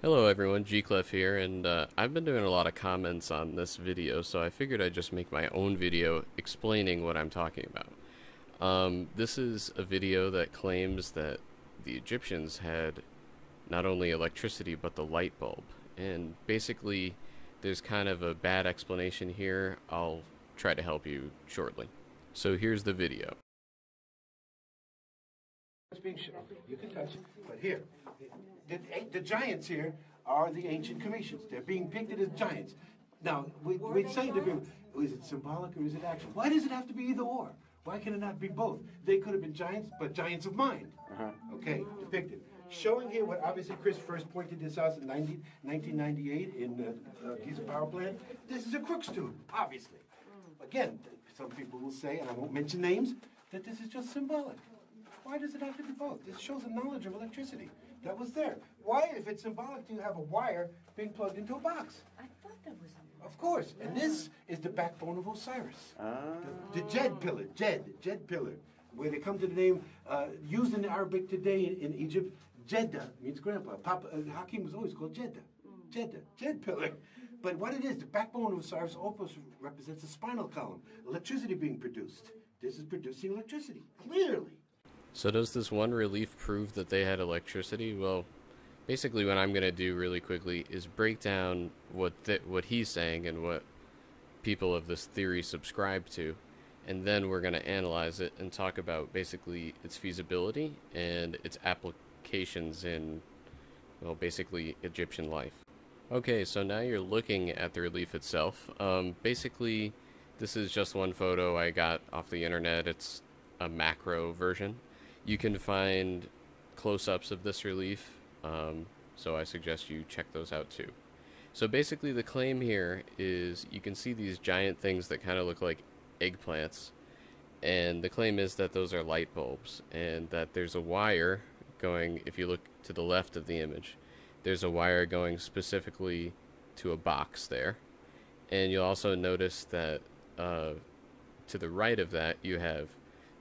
Hello everyone, GCleph here, and uh, I've been doing a lot of comments on this video, so I figured I'd just make my own video explaining what I'm talking about. Um, this is a video that claims that the Egyptians had not only electricity but the light bulb, and basically there's kind of a bad explanation here. I'll try to help you shortly. So here's the video. It's being shown. You can touch it, but here, the, the giants here are the ancient Kemetians. They're being pictured as giants. Now, we, we'd say to people, is it symbolic or is it actual? Why does it have to be either or? Why can it not be both? They could have been giants, but giants of mind. Okay, depicted. Showing here what obviously Chris first pointed this out in 90, 1998 in the uh, Giza power plant. This is a Crookes tube, obviously. Again, some people will say, and I won't mention names, that this is just symbolic. Why does it have to be both? This shows a knowledge of electricity that was there. Why, if it's symbolic, do you have a wire being plugged into a box? I thought there was a. Of course. And this is the backbone of Osiris. The, the Djed pillar, Jed, Djed pillar, where they come to the name, uh, used in Arabic today in, in Egypt, Jeddah means grandpa. Papa, uh, Hakim was always called Jeddah. Jeddah, Djed pillar. But what it is, the backbone of Osiris Opus represents a spinal column, electricity being produced. This is producing electricity, clearly. So does this one relief prove that they had electricity? Well, basically what I'm going to do really quickly is break down what what he's saying and what people of this theory subscribe to, and then we're going to analyze it and talk about basically its feasibility and its applications in well, basically Egyptian life. Okay, so now you're looking at the relief itself. Um, basically, this is just one photo I got off the internet. It's a macro version. You can find close-ups of this relief, um, so I suggest you check those out too. So basically, the claim here is you can see these giant things that kind of look like eggplants, and the claim is that those are light bulbs, and that there's a wire going. If you look to the left of the image, there's a wire going specifically to a box there, and you'll also notice that uh, to the right of that you have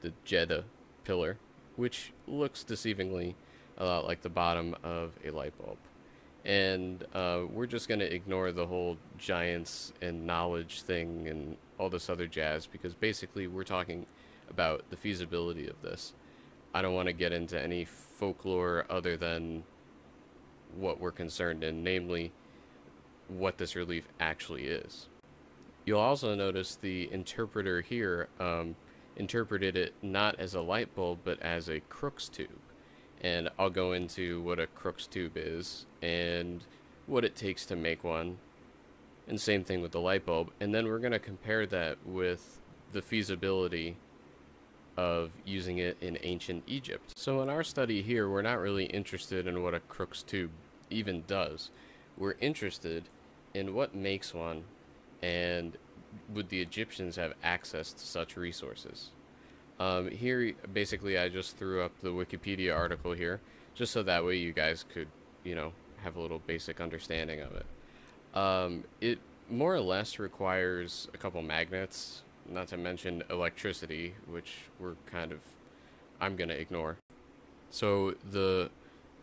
the Jeddah pillar, which looks deceivingly a lot like the bottom of a light bulb. And uh, we're just going to ignore the whole giants and knowledge thing and all this other jazz because basically we're talking about the feasibility of this. I don't want to get into any folklore other than what we're concerned in, namely what this relief actually is. You'll also notice the interpreter here um, interpreted it not as a light bulb but as a Crookes tube. And I'll go into what a Crookes tube is and what it takes to make one. And same thing with the light bulb. And then we're going to compare that with the feasibility of using it in ancient Egypt. So in our study here, we're not really interested in what a Crookes tube even does. We're interested in what makes one and would the Egyptians have access to such resources? Um, here, basically, I just threw up the Wikipedia article here, just so that way you guys could, you know, have a little basic understanding of it. Um, it more or less requires a couple magnets, not to mention electricity, which we're kind of, I'm going to ignore. So the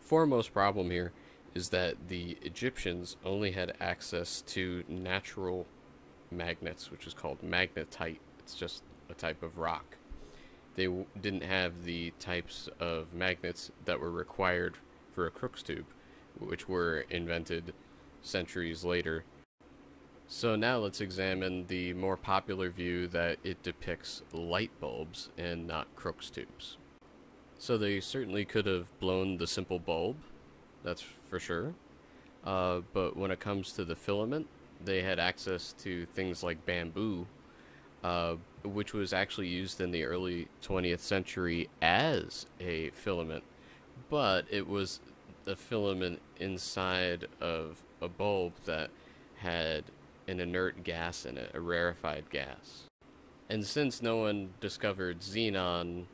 foremost problem here is that the Egyptians only had access to natural magnets, which is called magnetite. It's just a type of rock. They didn't have the types of magnets that were required for a Crookes tube, which were invented centuries later. So now let's examine the more popular view that it depicts light bulbs and not Crookes tubes. So they certainly could have blown the simple bulb, that's for sure. Uh, but when it comes to the filament, they had access to things like bamboo, uh, which was actually used in the early 20th century as a filament, but it was the filament inside of a bulb that had an inert gas in it, a rarefied gas. And since no one discovered xenon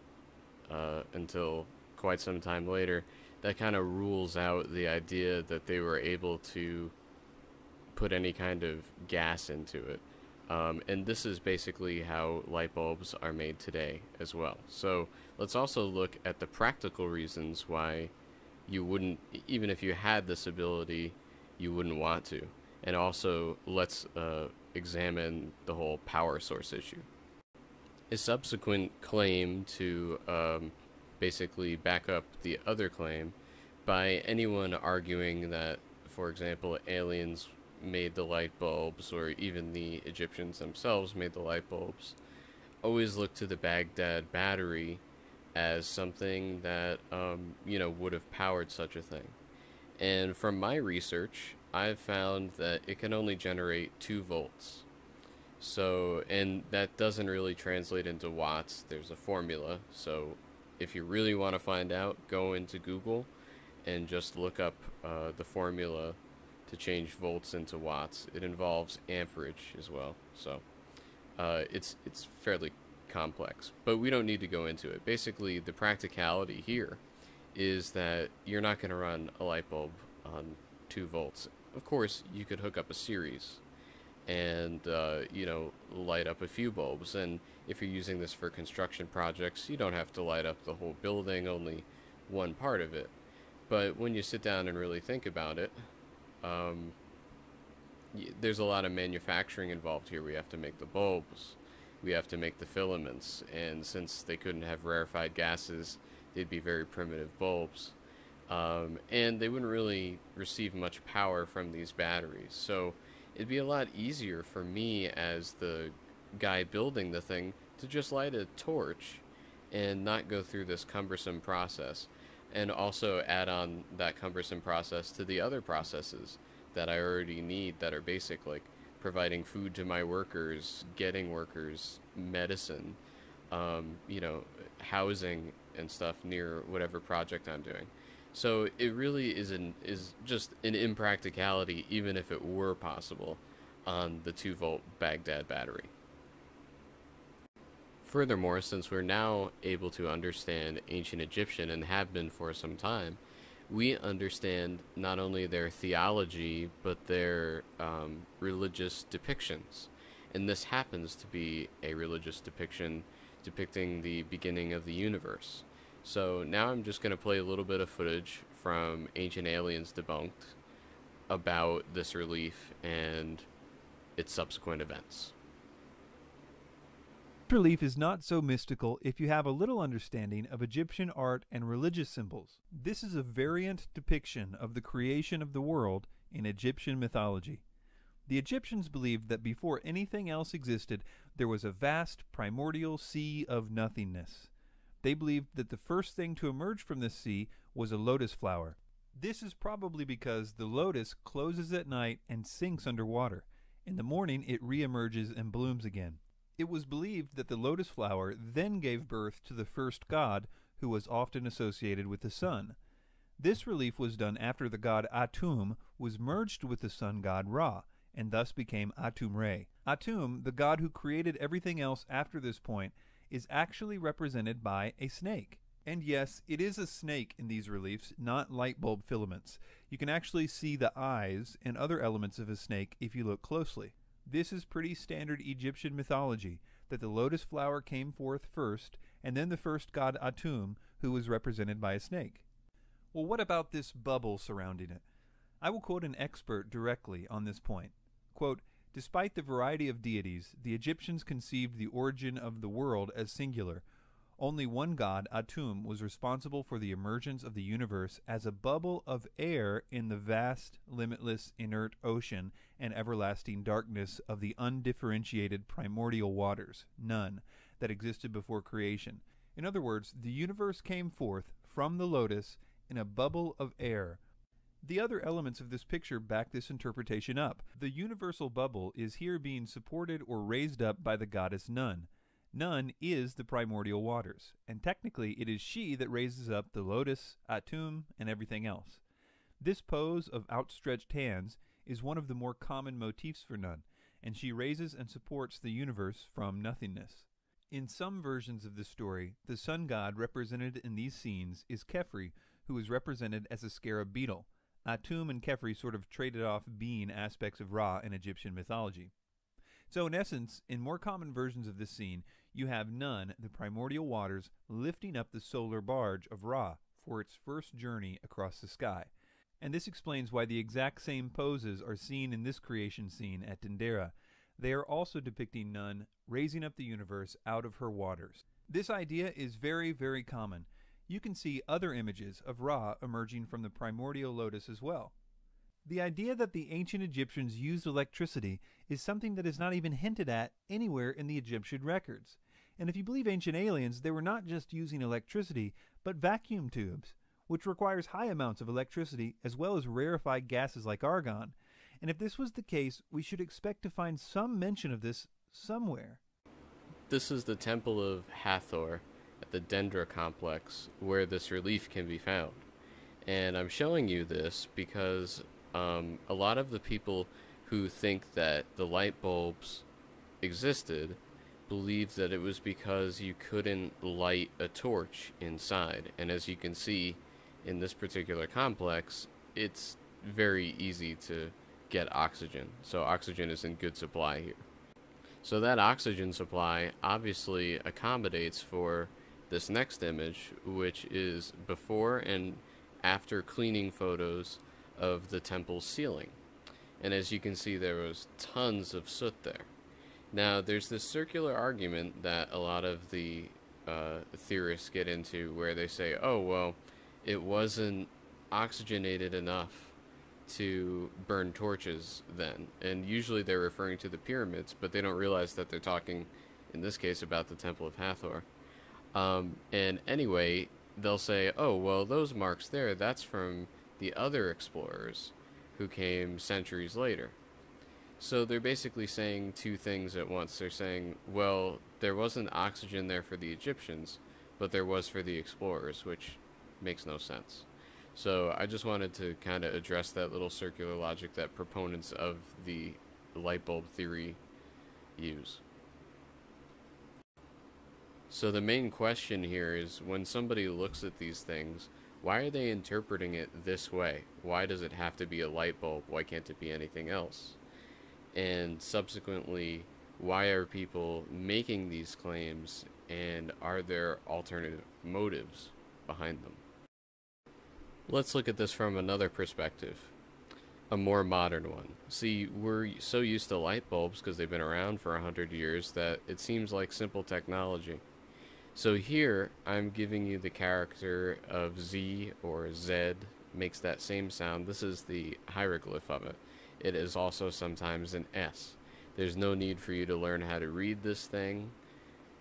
uh, until quite some time later, that kind of rules out the idea that they were able to put any kind of gas into it. Um, and this is basically how light bulbs are made today as well. So let's also look at the practical reasons why you wouldn't even if you had this ability, you wouldn't want to. And also, let's uh, examine the whole power source issue. A subsequent claim to um, basically back up the other claim by anyone arguing that, for example, aliens made the light bulbs or even the Egyptians themselves made the light bulbs, always look to the Baghdad battery as something that, um, you know, would have powered such a thing. And from my research, I've found that it can only generate 2 volts. So, and that doesn't really translate into watts. There's a formula. So, if you really want to find out, go into Google and just look up uh, the formula to change volts into watts. It involves amperage as well. So, uh, it's it's fairly complex, but we don't need to go into it. Basically, the practicality here is that you're not going to run a light bulb on 2 volts. Of course, you could hook up a series and, uh, you know, light up a few bulbs. And if you're using this for construction projects, you don't have to light up the whole building, only one part of it. But when you sit down and really think about it, um, there's a lot of manufacturing involved here. We have to make the bulbs, we have to make the filaments, and since they couldn't have rarefied gases, they'd be very primitive bulbs. Um, and they wouldn't really receive much power from these batteries. So it'd be a lot easier for me as the guy building the thing to just light a torch and not go through this cumbersome process and also add on that cumbersome process to the other processes that I already need that are basic like providing food to my workers, getting workers medicine, um, you know, housing and stuff near whatever project I'm doing. So it really is an is just an impracticality, even if it were possible, on the two volt Baghdad battery. Furthermore, since we're now able to understand ancient Egyptian and have been for some time, we understand not only their theology but their um, religious depictions. And this happens to be a religious depiction depicting the beginning of the universe. So now I'm just going to play a little bit of footage from Ancient Aliens Debunked about this relief and its subsequent events. Relief is not so mystical if you have a little understanding of Egyptian art and religious symbols. This is a variant depiction of the creation of the world in Egyptian mythology. The Egyptians believed that before anything else existed, there was a vast primordial sea of nothingness. They believed that the first thing to emerge from this sea was a lotus flower. This is probably because the lotus closes at night and sinks underwater. In the morning, it reemerges and blooms again. It was believed that the lotus flower then gave birth to the first god, who was often associated with the sun. This relief was done after the god Atum was merged with the sun god Ra, and thus became Atum Re. Atum, the god who created everything else after this point, is actually represented by a snake. And yes, it is a snake in these reliefs, not light bulb filaments. You can actually see the eyes and other elements of a snake if you look closely. This is pretty standard Egyptian mythology, that the lotus flower came forth first, and then the first god Atum, who was represented by a snake. Well, what about this bubble surrounding it? I will quote an expert directly on this point. Quote, Despite the variety of deities, the Egyptians conceived the origin of the world as singular. Only one god, Atum, was responsible for the emergence of the universe as a bubble of air in the vast, limitless, inert ocean and everlasting darkness of the undifferentiated primordial waters, none, that existed before creation. In other words, the universe came forth from the lotus in a bubble of air, the other elements of this picture back this interpretation up. The universal bubble is here being supported or raised up by the goddess Nun. Nun is the primordial waters, and technically it is she that raises up the lotus, Atum, and everything else. This pose of outstretched hands is one of the more common motifs for Nun, and she raises and supports the universe from nothingness. In some versions of the story, the sun god represented in these scenes is Khepri, who is represented as a scarab beetle. Atum and Khepri sort of traded off being aspects of Ra in Egyptian mythology. So, in essence, in more common versions of this scene, you have Nun, the primordial waters, lifting up the solar barge of Ra for its first journey across the sky. And this explains why the exact same poses are seen in this creation scene at Dendera. They are also depicting Nun raising up the universe out of her waters. This idea is very, very common. You can see other images of Ra emerging from the primordial lotus as well. The idea that the ancient Egyptians used electricity is something that is not even hinted at anywhere in the Egyptian records. And if you believe ancient aliens, they were not just using electricity, but vacuum tubes, which requires high amounts of electricity as well as rarefied gases like argon. And if this was the case, we should expect to find some mention of this somewhere. This is the Temple of Hathor at the Dendera complex where this relief can be found. And I'm showing you this because um, a lot of the people who think that the light bulbs existed believe that it was because you couldn't light a torch inside. And as you can see in this particular complex, it's very easy to get oxygen. So oxygen is in good supply here. So that oxygen supply obviously accommodates for this next image, which is before and after cleaning photos of the temple ceiling. And as you can see, there was tons of soot there. Now, there's this circular argument that a lot of the uh, theorists get into where they say, oh, well, it wasn't oxygenated enough to burn torches then. And usually they're referring to the pyramids, but they don't realize that they're talking, in this case, about the Temple of Hathor. Um, and anyway, they'll say, oh, well, those marks there, that's from the other explorers who came centuries later. So they're basically saying two things at once. They're saying, well, there wasn't oxygen there for the Egyptians, but there was for the explorers, which makes no sense. So I just wanted to kind of address that little circular logic that proponents of the light bulb theory use. So the main question here is when somebody looks at these things, why are they interpreting it this way? Why does it have to be a light bulb? Why can't it be anything else? And subsequently, why are people making these claims and are there alternative motives behind them? Let's look at this from another perspective, a more modern one. See, we're so used to light bulbs because they've been around for a hundred years that it seems like simple technology. So here, I'm giving you the character of Z or Z, makes that same sound. This is the hieroglyph of it. It is also sometimes an S. There's no need for you to learn how to read this thing.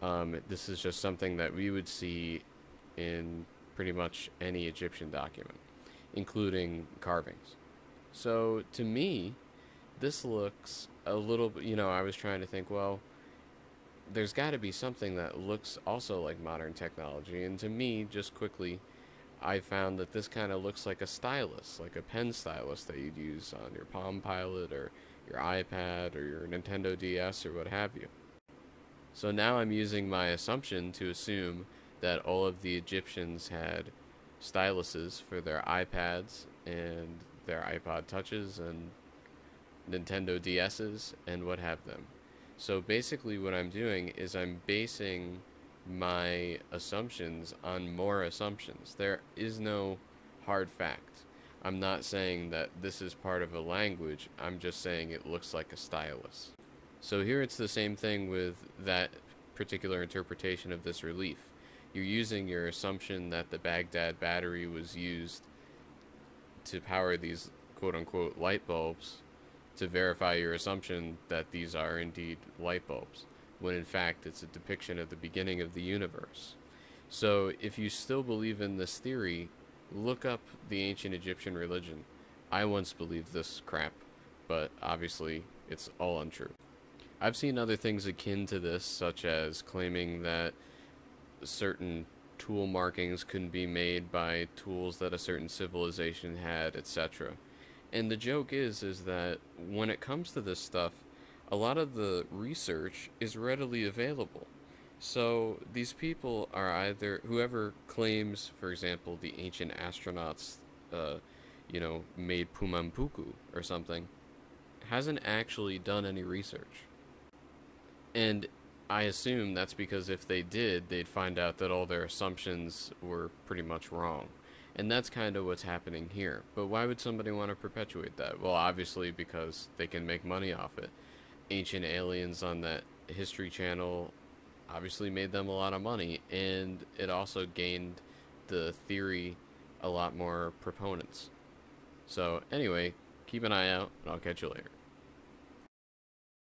Um, this is just something that we would see in pretty much any Egyptian document, including carvings. So to me, this looks a little bit, you know, I was trying to think, well, there's got to be something that looks also like modern technology. And to me, just quickly, I found that this kind of looks like a stylus, like a pen stylus that you'd use on your Palm Pilot or your iPad or your Nintendo DS or what have you. So now I'm using my assumption to assume that all of the Egyptians had styluses for their iPads and their iPod Touches and Nintendo DSs and what have them. So basically, what I'm doing is I'm basing my assumptions on more assumptions. There is no hard fact. I'm not saying that this is part of a language, I'm just saying it looks like a stylus. So here it's the same thing with that particular interpretation of this relief. You're using your assumption that the Baghdad battery was used to power these quote unquote light bulbs to verify your assumption that these are indeed light bulbs, when in fact it's a depiction of the beginning of the universe. So if you still believe in this theory, look up the ancient Egyptian religion. I once believed this crap, but obviously it's all untrue. I've seen other things akin to this, such as claiming that certain tool markings couldn't be made by tools that a certain civilization had, etc. And the joke is is that when it comes to this stuff, a lot of the research is readily available. So these people are either whoever claims, for example, the ancient astronauts, uh, you know, made Puma Punku or something, hasn't actually done any research. And I assume that's because if they did, they'd find out that all their assumptions were pretty much wrong. And that's kind of what's happening here. But why would somebody want to perpetuate that? Well, obviously because they can make money off it. Ancient Aliens on that History Channel obviously made them a lot of money, and it also gained the theory a lot more proponents. So, anyway, keep an eye out, and I'll catch you later.